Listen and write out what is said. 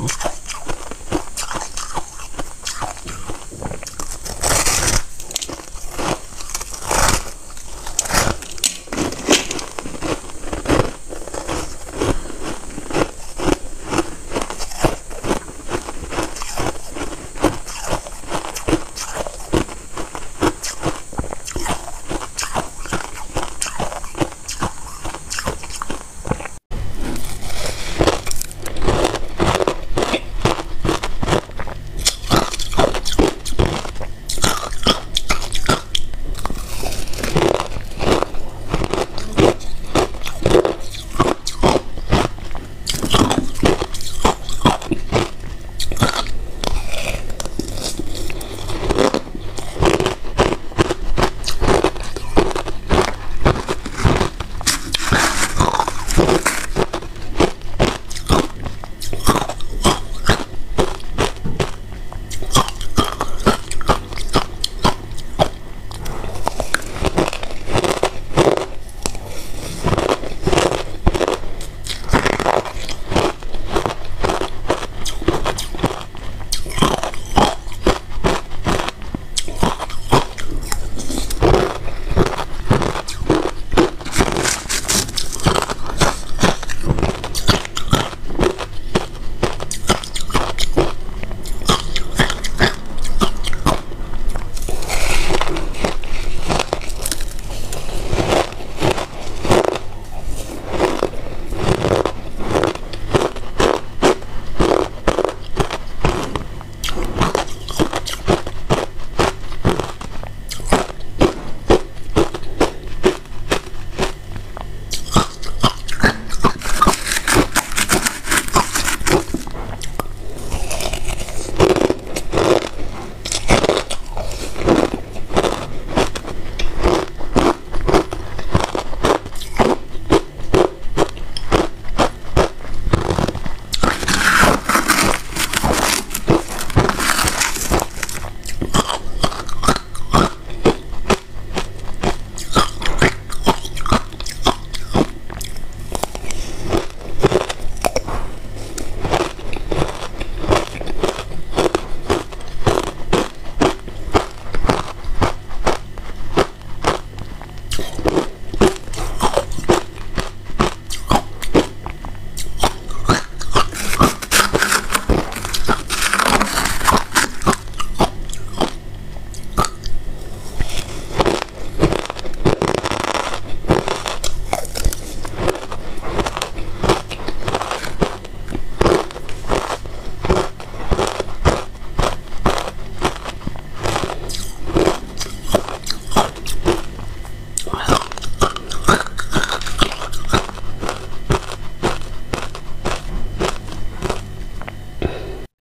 Oof.